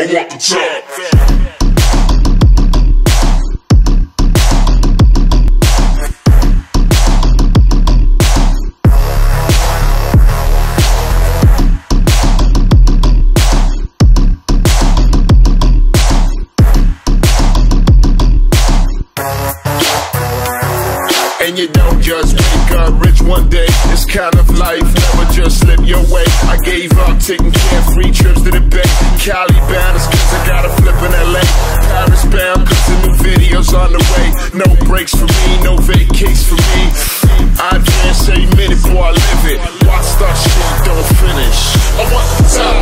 I want the top. And you don't just wake up rich one day. This kind of life never just slip your way. I gave up taking carefree trips to the bay. Cali bound cause I got a flip in LA. Paris bound cause the new videos on the way. No breaks for me, no vacates for me. I advance a minute before I live it. Watch start shit, don't finish. I want the top.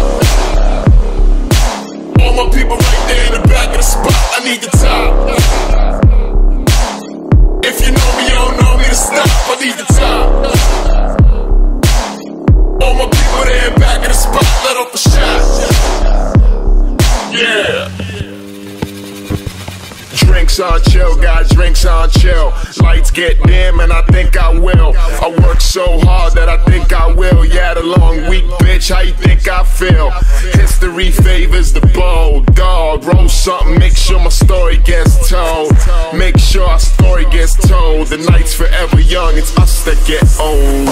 All my people right there in the back of the spot. I need the top. If you know me, you don't know me to stop. I need the top. On chill, got drinks on chill. Lights get dim, and I think I will. I work so hard that I think I will. Yeah, the long week, bitch, how you think I feel? History favors the bold dog. Roll something, make sure my story gets told. Make sure our story gets told. The night's forever young, it's us that get old.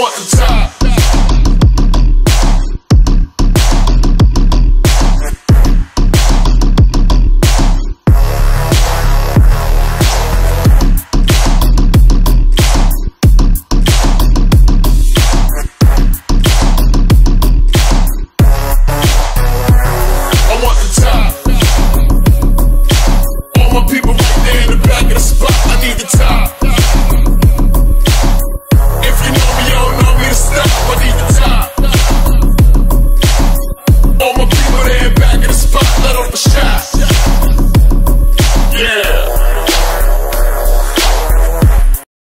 Want the top.